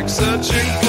like searching